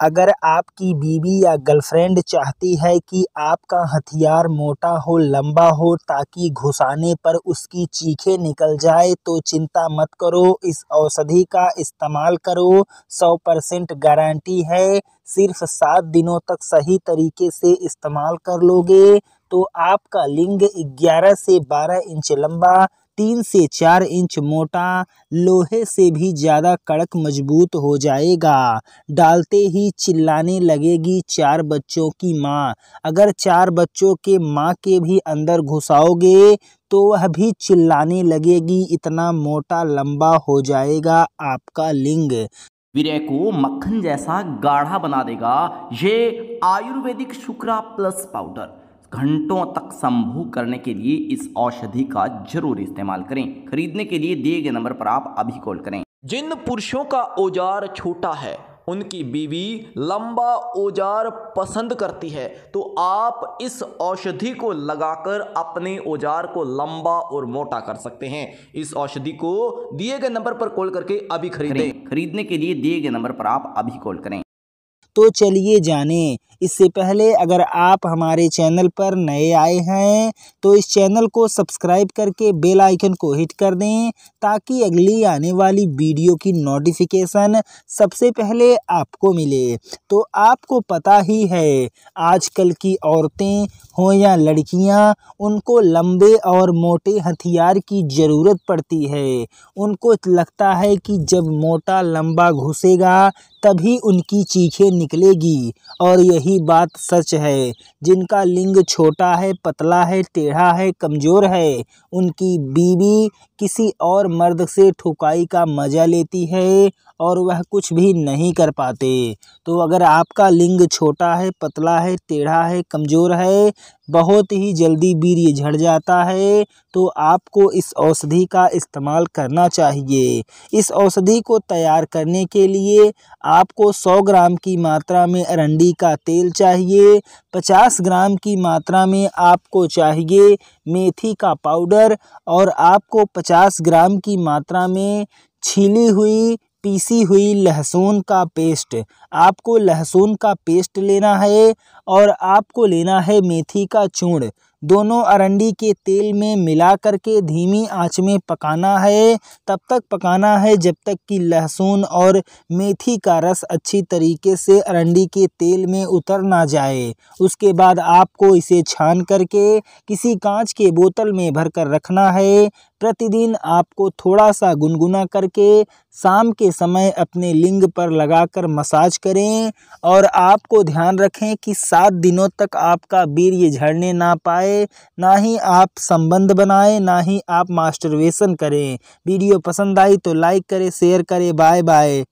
अगर आपकी बीवी या गर्लफ्रेंड चाहती है कि आपका हथियार मोटा हो, लंबा हो, ताकि घुसाने पर उसकी चीखें निकल जाए तो चिंता मत करो। इस औषधि का इस्तेमाल करो। सौ परसेंट गारंटी है। सिर्फ़ सात दिनों तक सही तरीके से इस्तेमाल कर लोगे तो आपका लिंग ग्यारह से बारह इंच लंबा तीन से चार इंच मोटा लोहे से भी ज़्यादा कड़क मज़बूत हो जाएगा। डालते ही चिल्लाने लगेगी चार बच्चों की माँ। अगर चार बच्चों के माँ के भी अंदर घुसाओगे तो वह भी चिल्लाने लगेगी, इतना मोटा लंबा हो जाएगा आपका लिंग। वीर्य को मक्खन जैसा गाढ़ा बना देगा। ये आयुर्वेदिक शुक्रा प्लस पाउडर। घंटों तक संभोग करने के लिए इस औषधि का ज़रूर इस्तेमाल करें। खरीदने के लिए दिए गए नंबर पर आप अभी कॉल करें। जिन पुरुषों का औज़ार छोटा है उनकी बीवी लंबा औज़ार पसंद करती है। तो आप इस औषधि को लगाकर अपने औज़ार को लंबा और मोटा कर सकते हैं। इस औषधि को दिए गए नंबर पर कॉल करके अभी खरीदें। खरीदने के लिए दिए गए नंबर पर आप अभी कॉल करें। तो चलिए जाने। इससे पहले अगर आप हमारे चैनल पर नए आए हैं तो इस चैनल को सब्सक्राइब करके बेल आइकन को हिट कर दें, ताकि अगली आने वाली वीडियो की नोटिफिकेशन सबसे पहले आपको मिले। तो आपको पता ही है, आजकल की औरतें हों या लड़कियाँ, उनको लंबे और मोटे हथियार की ज़रूरत पड़ती है। उनको लगता है कि जब मोटा लंबा घुसेगा तभी उनकी चीखें निकलेगी। और यही बात सच है, जिनका लिंग छोटा है, पतला है, टेढ़ा है, कमज़ोर है, उनकी बीवी किसी और मर्द से ठुकाई का मज़ा लेती है और वह कुछ भी नहीं कर पाते। तो अगर आपका लिंग छोटा है, पतला है, टेढ़ा है, कमज़ोर है, बहुत ही जल्दी वीर्य झड़ जाता है तो आपको इस औषधि का इस्तेमाल करना चाहिए। इस औषधि को तैयार करने के लिए आपको 100 ग्राम की मात्रा में अरंडी का तेल चाहिए 50 ग्राम की मात्रा में आपको चाहिए मेथी का पाउडर और आपको 50 ग्राम की मात्रा में छीली हुई, पीसी हुई लहसुन का पेस्ट। आपको लहसुन का पेस्ट लेना है और आपको लेना है मेथी का चूर्ण। दोनों अरंडी के तेल में मिला करके धीमी आँच में पकाना है। तब तक पकाना है जब तक कि लहसुन और मेथी का रस अच्छी तरीके से अरंडी के तेल में उतर ना जाए। उसके बाद आपको इसे छान करके किसी कांच के बोतल में भरकर रखना है। प्रतिदिन आपको थोड़ा सा गुनगुना करके शाम के समय अपने लिंग पर लगाकर मसाज करें और आपको ध्यान रखें कि सात दिनों तक आपका वीर्य झड़ने ना पाए, ना ही आप संबंध बनाएँ, ना ही आप मास्टरवेशन करें। वीडियो पसंद आई तो लाइक करें शेयर करें बाय बाय